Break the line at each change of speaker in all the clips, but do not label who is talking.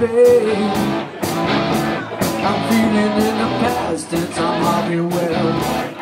babe. I'm feeling in the past tense, I'm hardly well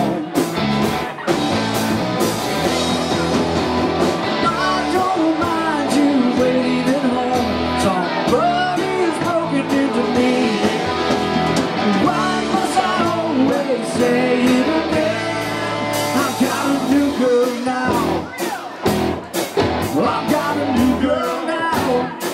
cool.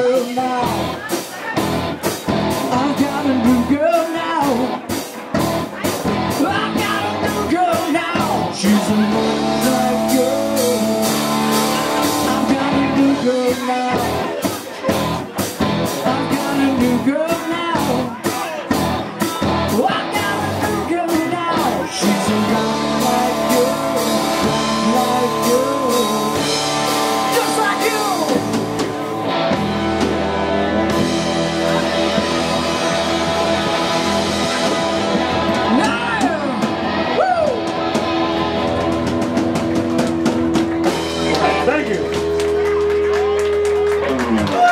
girl now. I got a new girl now. I got a new girl now. She's a moonlight girl. I got a new girl now.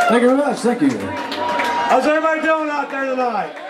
Thank you very much. Thank you.
How's everybody doing out there tonight?